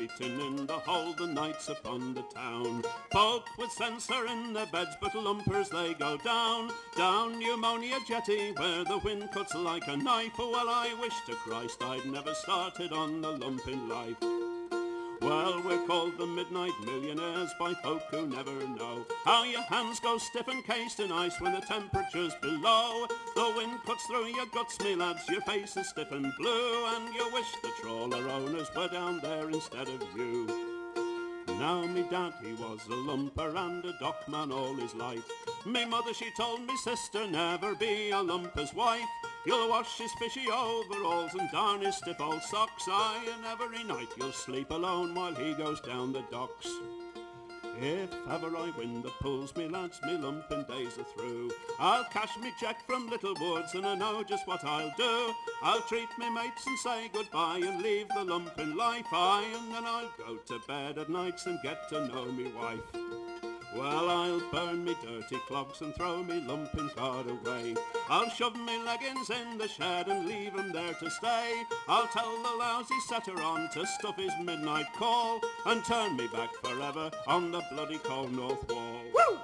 waiting in the hall, the knights upon the town. Folk with censer in their beds, but lumpers they go down, down pneumonia jetty, where the wind cuts like a knife. Oh, well, I wish to Christ I'd never started on the lumping life. Well, we're called the Midnight Millionaires by folk who never know how your hands go stiff and cased in ice when the temperature's below. Cuts through your guts, me lads, your face is stiff and blue, and you wish the trawler owners were down there instead of you. Now me dad he was a lumper and a dockman all his life. Me mother she told me sister never be a lumper's wife. You'll wash his fishy overalls and darn his stiff old socks. Aye, and every night you'll sleep alone while he goes down the docks. If ever I win the pulls, me lads, me lumping days are through. I'll cash me cheque from Littlewoods and I know just what I'll do. I'll treat me mates and say goodbye and leave the lumping life. Aye, and then I'll go to bed at nights and get to know me wife. Well, I'll burn me dirty clogs and throw me lumping card away. I'll shove me leggings in the shed and leave 'em there to stay. I'll tell the lousy setter on to stuff his midnight call and turn me back forever on the bloody cold north wall. Woo!